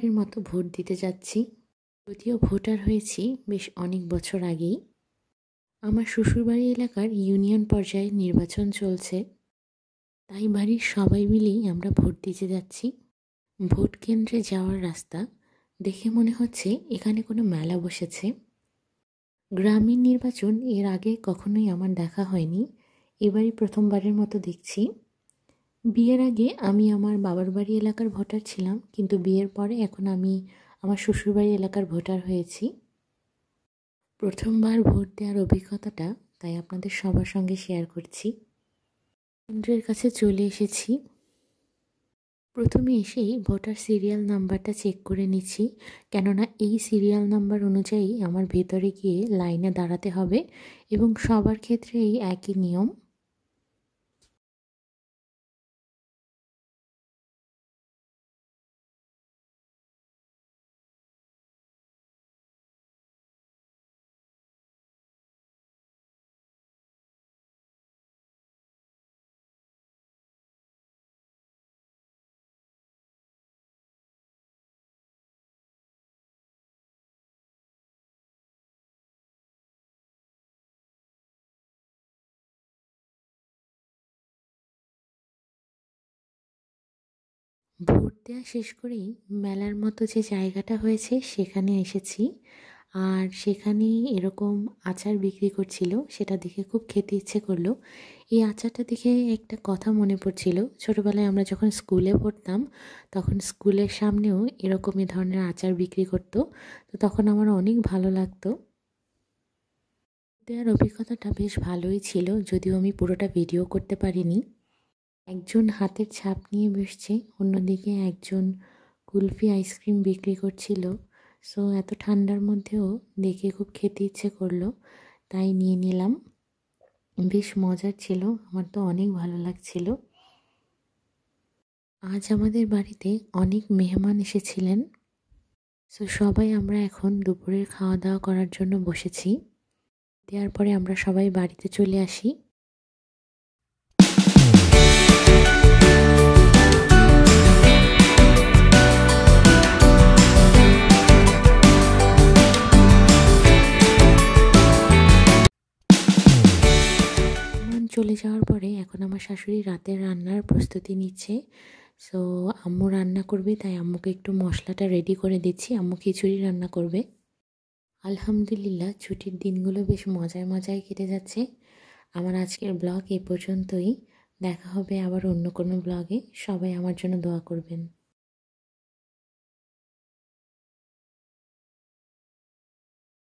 প্রথমবারের মতো ভোট দিতে যাচ্ছি। যদিও ভোটার হয়েছি বেশ অনেক বছর আগেই। আমার শ্বশুরবাড়ি এলাকার ইউনিয়ন পর্যায়ে নির্বাচন চলছে। তাই বাড়ির সবাই মিলেই আমরা ভোট দিতে যাচ্ছি। ভোট কেন্দ্রে যাওয়ার রাস্তা দেখে মনে হচ্ছে এখানে কোনো মেলা বসেছে। গ্রামীণ নির্বাচন এর আগে কখনোই আমার দেখা হয়নি। এবারই প্রথমবারের মতো দেখছি। বিয়ের আগে আমি আমার বাবার বাড়ি এলাকার ভোটার ছিলাম, কিন্তু বিয়ের পরে এখন আমি আমার শ্বশুরবাড়ি এলাকার ভোটার হয়েছি। প্রথমবার ভোট দেওয়ার অভিজ্ঞতাটা তাই আপনাদের সবার সঙ্গে শেয়ার করছি। কেন্দ্রের কাছে চলে এসেছি। প্রথমে এসেই ভোটার সিরিয়াল নাম্বারটা চেক করে নিচ্ছি, কেননা এই সিরিয়াল নাম্বার অনুযায়ী আমার ভেতরে গিয়ে লাইনে দাঁড়াতে হবে এবং সবার ক্ষেত্রে এই একই নিয়ম। ভোট দেওয়া শেষ করেই মেলার মতো যে জায়গাটা হয়েছে সেখানে এসেছি। আর সেখানে এরকম আচার বিক্রি করছিল, সেটা দেখে খুব খেতে ইচ্ছে করল। এই আচারটা দেখে একটা কথা মনে পড়ছিল, ছোটোবেলায় আমরা যখন স্কুলে পড়তাম, তখন স্কুলের সামনেও এরকমই ধরনের আচার বিক্রি করতো। তো তখন আমার অনেক ভালো লাগতো। দেওয়ার অভিজ্ঞতাটা বেশ ভালোই ছিল, যদিও আমি পুরোটা ভিডিও করতে পারিনি। একজন হাতের ছাপ নিয়ে বসছে, অন্যদিকে একজন কুলফি আইসক্রিম বিক্রি করছিল। সো, এত ঠান্ডার মধ্যেও দেখে খুব খেতে ইচ্ছে করল, তাই নিয়ে নিলাম। বেশ মজার ছিল, আমার তো অনেক ভালো লাগছিল। আজ আমাদের বাড়িতে অনেক মেহমান এসেছিলেন। সো, সবাই আমরা এখন দুপুরের খাওয়া দাওয়া করার জন্য বসেছি। দেওয়ার পরে আমরা সবাই বাড়িতে চলে আসি। চলে যাওয়ার পরে এখন আমার শাশুড়ি রাতের রান্নার প্রস্তুতি নিচ্ছে। সো আম্মু রান্না করবে, তাই আম্মুকে একটু মশলাটা রেডি করে দিচ্ছি। আম্মু খিচুড়ি রান্না করবে। আলহামদুলিল্লাহ, ছুটির দিনগুলো বেশ মজায় মজায় কেটে যাচ্ছে। আমার আজকের ব্লগ এ পর্যন্তই। দেখা হবে আবার অন্য কোনো ব্লগে সবাই আমার জন্য দোয়া করবেন।